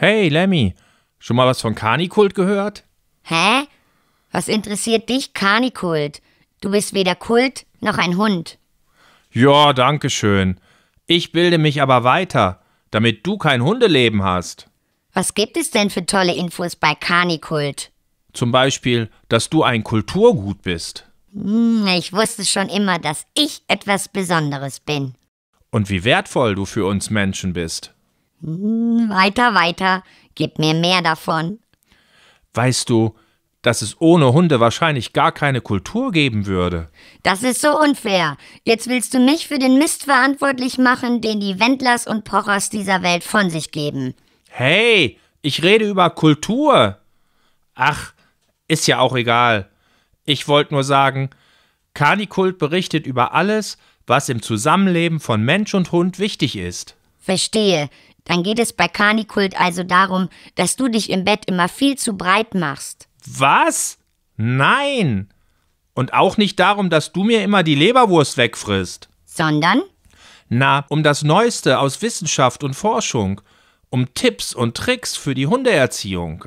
Hey, Lemmy, schon mal was von Kanikult gehört? Hä? Was interessiert dich, Kanikult? Du bist weder Kult noch ein Hund. Ja, danke schön. Ich bilde mich aber weiter, damit du kein Hundeleben hast. Was gibt es denn für tolle Infos bei Kanikult? Zum Beispiel, dass du ein Kulturgut bist. Hm, ich wusste schon immer, dass ich etwas Besonderes bin. Und wie wertvoll du für uns Menschen bist. Hm, weiter, weiter. Gib mir mehr davon. Weißt du, dass es ohne Hunde wahrscheinlich gar keine Kultur geben würde? Das ist so unfair. Jetzt willst du mich für den Mist verantwortlich machen, den die Wendlers und Pochers dieser Welt von sich geben. Hey, ich rede über Kultur. Ach, ist ja auch egal. Ich wollte nur sagen, Kanikult berichtet über alles, was im Zusammenleben von Mensch und Hund wichtig ist. Verstehe. Dann geht es bei Kanikult also darum, dass du dich im Bett immer viel zu breit machst. Was? Nein. Und auch nicht darum, dass du mir immer die Leberwurst wegfrisst. Sondern? Na, um das Neueste aus Wissenschaft und Forschung, um Tipps und Tricks für die Hundeerziehung.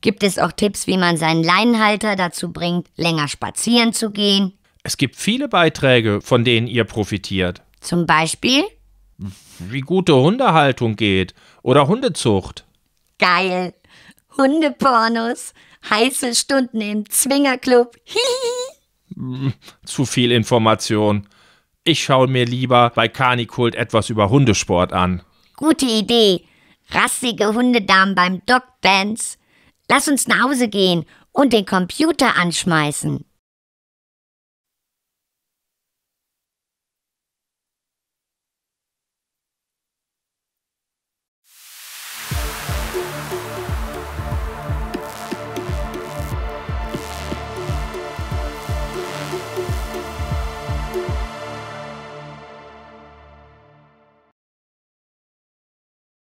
Gibt es auch Tipps, wie man seinen Leinenhalter dazu bringt, länger spazieren zu gehen? Es gibt viele Beiträge, von denen ihr profitiert. Zum Beispiel? Wie gute Hundehaltung geht oder Hundezucht. Geil. Hundepornos. Heiße Stunden im Zwingerclub. Hihi. Zu viel Information. Ich schaue mir lieber bei Kanikult etwas über Hundesport an. Gute Idee. Rassige Hundedamen beim Dog Dance. Lass uns nach Hause gehen und den Computer anschmeißen.